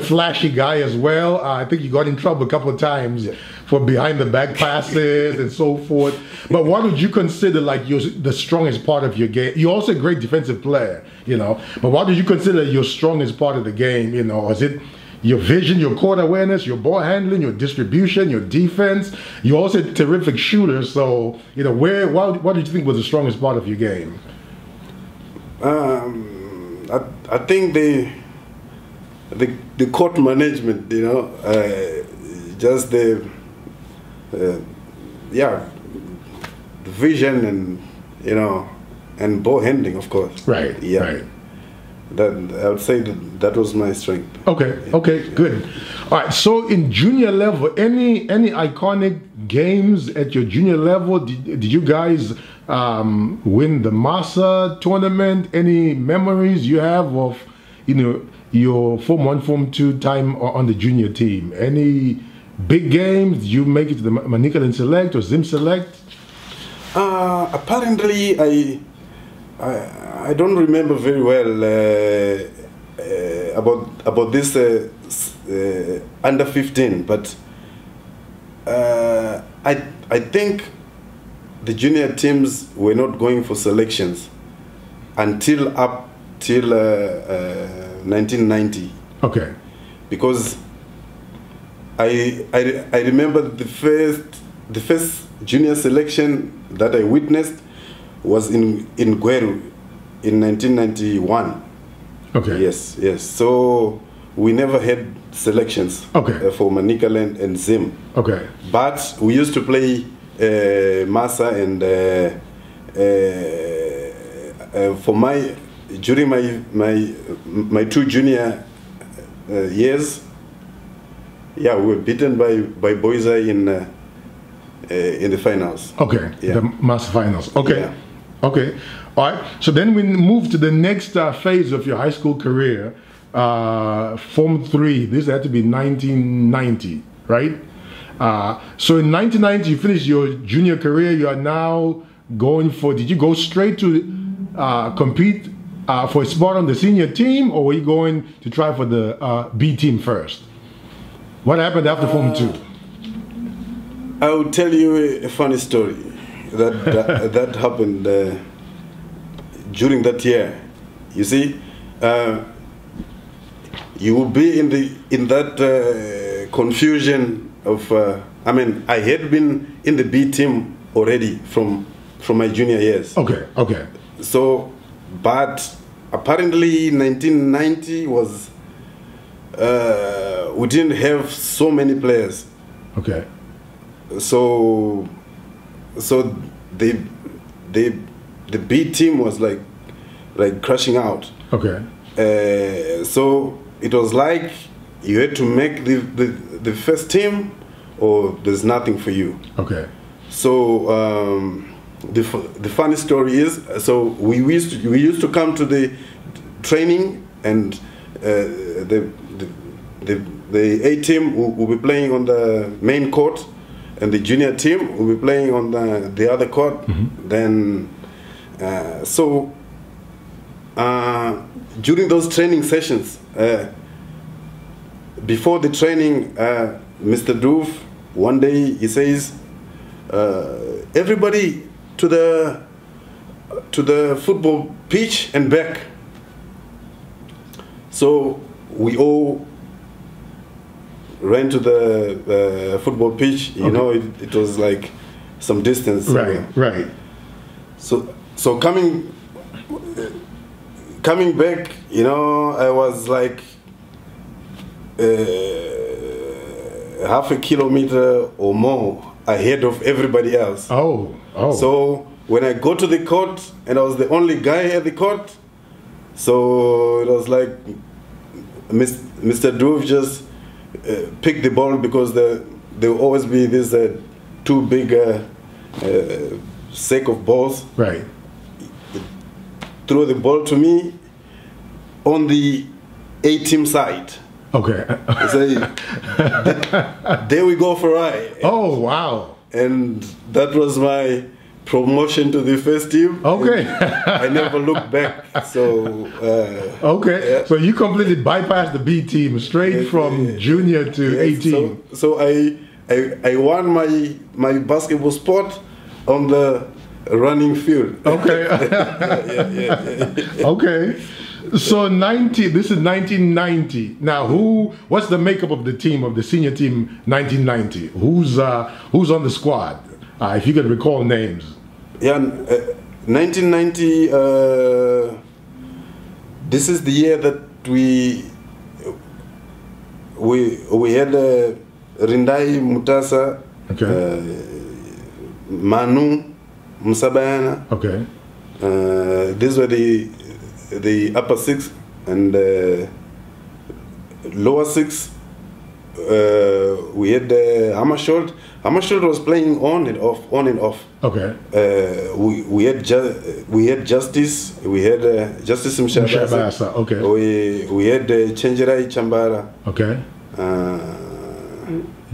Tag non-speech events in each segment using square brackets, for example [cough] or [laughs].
flashy guy as well. Uh, I think you got in trouble a couple of times for behind the back passes and so forth. But what would you consider like your the strongest part of your game? You're also a great defensive player, you know. But what do you consider your strongest part of the game? You know, is it your vision, your court awareness, your ball handling, your distribution, your defense. You're also a terrific shooter. So, you know, where what, what did you think was the strongest part of your game? Um, I, I think the the the court management, you know, uh, just the uh, yeah, the vision and you know, and ball handling, of course. Right. Yeah. Right. That I would say that that was my strength. Okay. Okay. Good. All right. So in junior level, any any iconic games at your junior level? Did, did you guys um, win the MASA tournament? Any memories you have of you know your Form One, Form Two time on the junior team? Any big games? You make it to the Manicaland Select or Zim Select? Uh, apparently, I, I, I don't remember very well uh, uh, about about this uh, uh under 15, but uh, I I think the junior teams were not going for selections until up till 1990. Uh, okay. Because I, I I remember the first the first junior selection that I witnessed was in in Gweru in 1991. Okay. Yes, yes. So we never had selections okay. uh, for Manicaland and Zim. Okay. But we used to play uh, MASA and uh, uh, uh for my during my my my two junior uh, years. Yeah, we were beaten by by Boise in uh, in the finals. Okay, yeah. the MASA finals. Okay, yeah. okay, all right. So then we move to the next uh, phase of your high school career, uh, Form Three. This had to be 1990, right? Uh, so in 1990, you finished your junior career. You are now going for. Did you go straight to uh, compete uh, for a spot on the senior team, or were you going to try for the uh, B team first? What happened after Form Two? I will tell you a, a funny story that [laughs] that, that happened uh, during that year. You see, uh, you will be in the in that uh, confusion of. Uh, I mean, I had been in the B team already from from my junior years. Okay. Okay. So, but apparently, 1990 was. Uh, we didn't have so many players. Okay so so they they the B team was like like crashing out. Okay. Uh, so it was like you had to make the, the the first team, or there's nothing for you. Okay. So um, the the funny story is, so we used to, we used to come to the training and uh, the, the the the A team will, will be playing on the main court and the junior team will be playing on the, the other court. Mm-hmm. Then, uh, so uh, during those training sessions, uh, before the training, uh, Mr. Doof, one day he says, uh, everybody to the to the football pitch and back. So we all ran to the uh, football pitch. You okay. know, it, it, was like some distance. Right, right. So, so coming, coming back, you know, I was like uh, half a kilometer or more ahead of everybody else. Oh, oh. So when I go to the court, and I was the only guy at the court, so it was like Mr. Doof just uh, pick the ball because the, there will always be this uh, two big uh, uh, sack of balls. Right. Throw the ball to me on the A team side. Okay. Say, [laughs] there we go for I. Oh wow! And that was my promotion to the first team. Okay. I never looked back. So uh, okay. Yeah. So you completely bypassed the B team straight from junior to yeah, 18. So, so I, I I won my my basketball sport on the running field. Okay. [laughs] yeah, yeah, yeah. [laughs] okay. So 90, this is 1990. Now, who? What's the makeup of the team of the senior team 1990? Who's uh, who's on the squad? Uh, if you could recall names. Yeah, uh, 1990. Uh, this is the year that we we we had uh, Rindai Mutasa, Okay. uh, Manu Musabayana. Okay. Uh, these were the the upper six and uh, lower six. Uh, we had uh, Hammersholt. Hammersholt was playing on and off, on and off. Okay. Uh, we we had ju- we had Justice. We had uh, Justice Mshabasa. Okay. We we had uh, Chenjerai Chambara. Okay. Uh,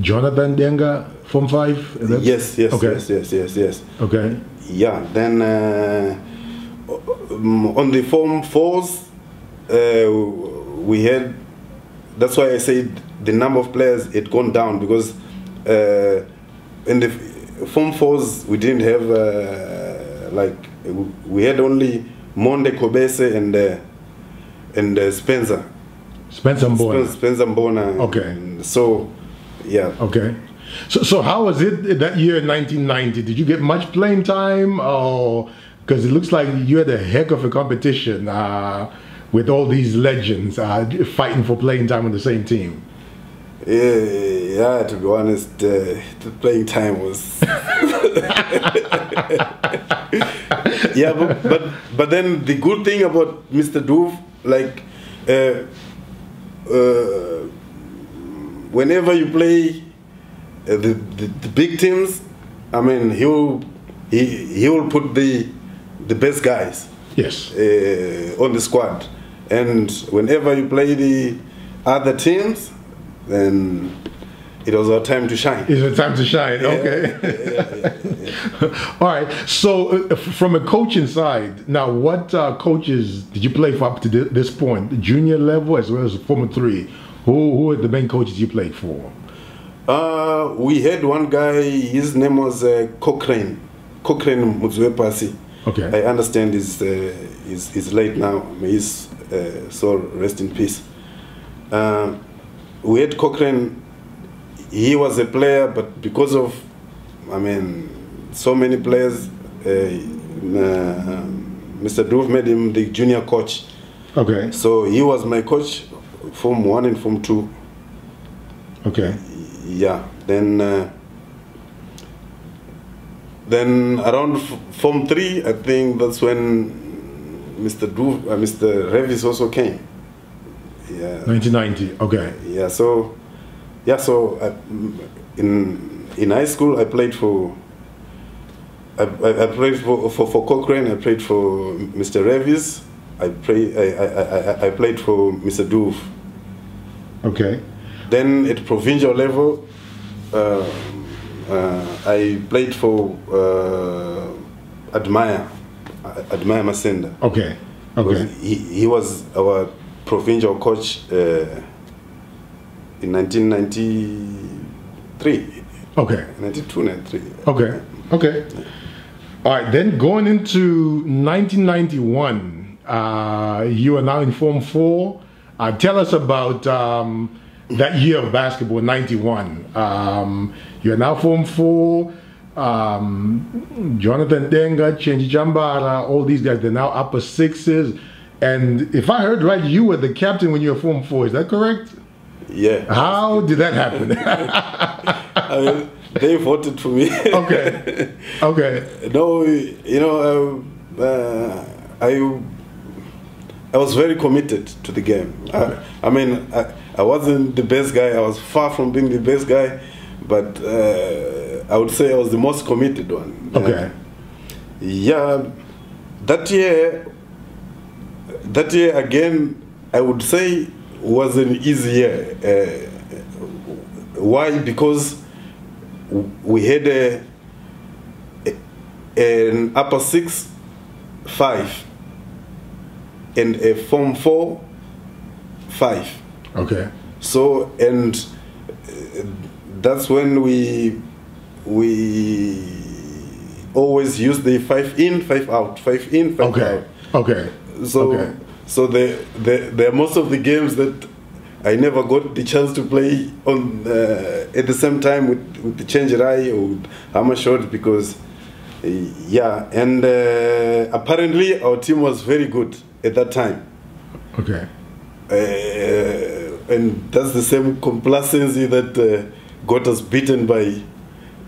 Jonathan Denga, from 5? Yes, yes, Okay. yes, yes, yes, yes. Okay. Yeah, then uh, um, on the form fours, uh, we had. That's why I said the number of players had gone down because uh, in the form fours we didn't have uh, like we had only Monde Kobese and uh, and uh, Spencer. Spencer Mbona. Spencer, Spencer Mbona. Okay. So, yeah. Okay. So, so how was it that year 1990? Did you get much playing time? Or because it looks like you had a heck of a competition uh, with all these legends uh, fighting for playing time on the same team. Yeah, yeah, to be honest, uh, the playing time was. [laughs] yeah, but, but but then the good thing about Mr. Doof, like, uh, uh, whenever you play uh, the, the the big teams, I mean, he'll he he will put the the best guys Yes. uh, on the squad. And whenever you play the other teams, then it was our time to shine. It's a time to shine. Okay. [laughs] All right. So, uh, from a coaching side, now what uh, coaches did you play for up to this point? The junior level as well as Formula Three. Who who are the main coaches you played for? Uh, we had one guy, his name was uh, Cochrane, Cochrane Muzwepasi. Okay. I understand he's, uh, he's, he's late now. May his uh, soul rest in peace. Uh, we had Cochrane, he was a player, but because of, I mean, so many players, uh, uh, Mr. Doof made him the junior coach. Okay. So he was my coach from one and from two. Okay. Yeah. Then uh, then around f- form three, I think that's when Mr. Doof, uh, Mr. Revis also came. Yeah. 1990. Okay. Yeah. So yeah. So I, in in high school, I played for. I, I, played for, for for Cochrane. I played for Mr. Revis. I play. I, I, I, I played for Mr. Doof. Okay. Then at provincial level, uh, uh, I played for uh, Admire, Admire Masenda. Okay. Okay. He, he was our provincial coach uh, in 1993, Okay. 92, 93. Okay. Okay. All right. Then going into 1991, uh, you are now in Form 4. Uh, tell us about um, that year of basketball, 91. Um, you are now Form 4. Um, Jonathan Denga, Chenji Jambara, all these guys, they're now upper sixes. And if I heard right, you were the captain when you were Form 4. Is that correct? Yeah. How did that happen? [laughs] I mean, they voted for me. [laughs] okay. Okay. No, you know, uh, uh, I I was very committed to the game. I, I mean, I, I wasn't the best guy. I was far from being the best guy, but uh, I would say I was the most committed one. Okay. Yeah, that year, that year again, I would say was an easy year. Uh, why? Because we had a, a, an upper six, five, and a form four, five. Okay. So and uh, that's when we we always use the five in, five out, five in, five Okay. out. Okay. So okay. so the, the there are most of the games that I never got the chance to play on uh, at the same time with, with the Chenjerai or Hammershot because uh, yeah and uh, apparently our team was very good at that time Okay. And that's the same complacency that uh, got us beaten by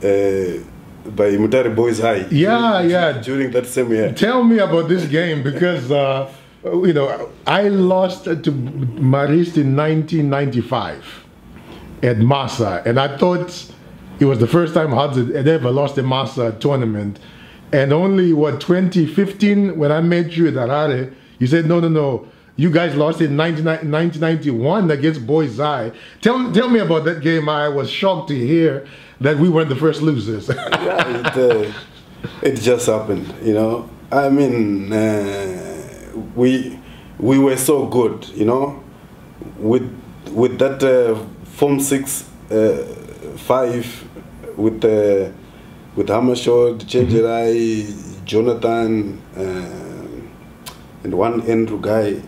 uh, by Mutare Boys High. Yeah, during, yeah. During that same year. Tell me about this game because uh, you know I lost to Marist in 1995 at MASA, and I thought it was the first time Hudson had ever lost a MASA tournament. And only what 2015 when I met you at Harare, you said no, no, no. You guys lost in 1991 against Boys High. Tell, tell me about that game. I was shocked to hear that we weren't the first losers. [laughs] yeah, it, uh, it just happened, you know. I mean, uh, we we were so good, you know, with with that uh, form six uh, five with uh, with Hammershot, Chenjerai, Jonathan, uh, and one Andrew guy.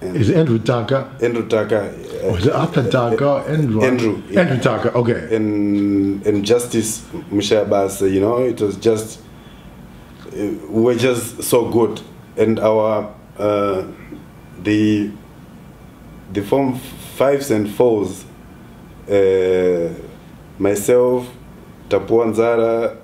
And Is it Andrew Taka? Andrew Taka. uh, Was it Arthur Taka? Andrew. Andrew, yeah. Andrew Taka. Okay. and and Justice Mushabas, you know, it was just uh, we were just so good, and our uh, the the form fives and fours, uh, myself, Tapuanzara,